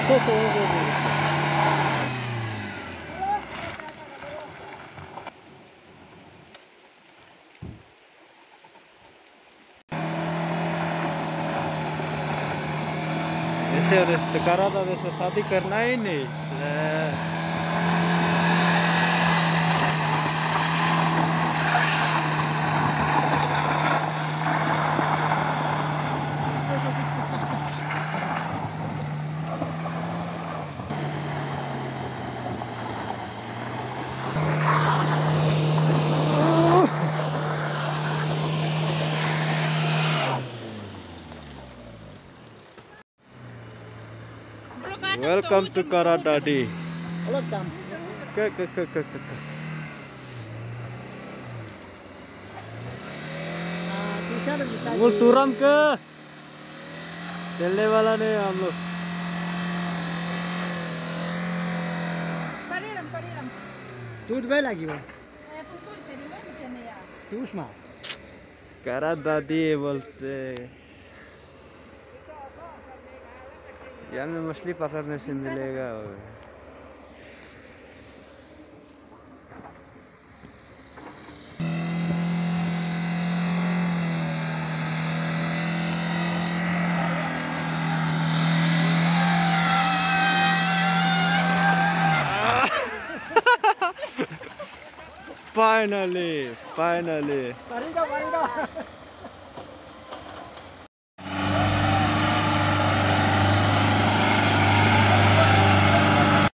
そうそうそうそう。Εσύ ορες, την καράτα δεν σας αντίκερνα είναι. Ε, welcome to करा डाडी welcome क। वाला नहीं हम लोग। टूट गए लगी वो तू टूट करा दादी बोलते। यहाँ में मछली पकड़ने से मिलेगा Finally, finally.